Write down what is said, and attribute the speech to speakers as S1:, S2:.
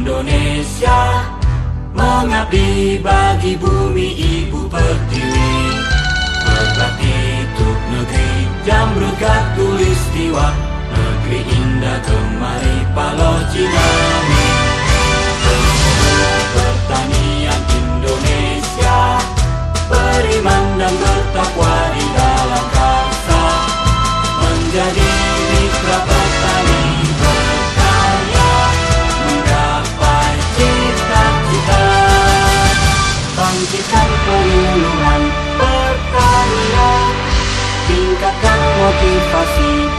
S1: Indonesia Mengabdi bagi bumi ibu pertiwi Berbakti tuk negeri Jamrukat tulis tiwa Negeri indah kemari palo cinami Pertanian Indonesia Beriman dan bertakwa di dalam kasa Menjadi mitra petani perlindungan pertanian Tingkatkan motivasi